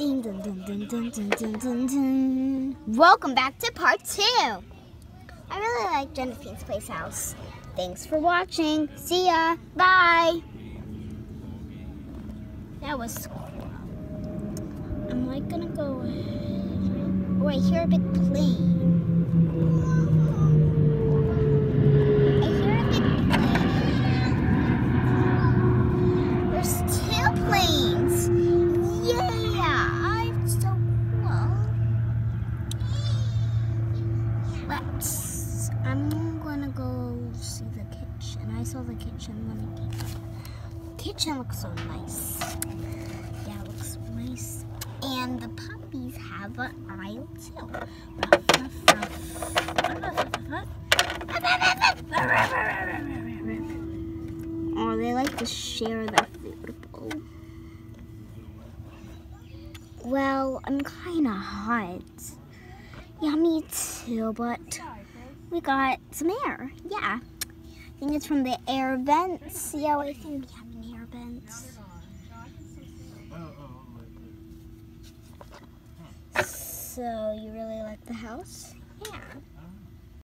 Dun, dun, dun, Welcome back to part two. I really like Jennifer's Place House. Thanks for watching. See ya. Bye. That was cool. I'm like gonna go. Oh, I hear a big plane. Let's. I'm gonna go see the kitchen. I saw the kitchen. Let me get Kitchen looks so nice. Yeah, looks nice. And the puppies have an aisle too. Oh, they like to share their food bowl. Well, I'm kind of hot. Yeah, me too, but we got some air. Yeah. I think it's from the air vents. Yeah, I think we have an air vents. So, you really like the house? Yeah.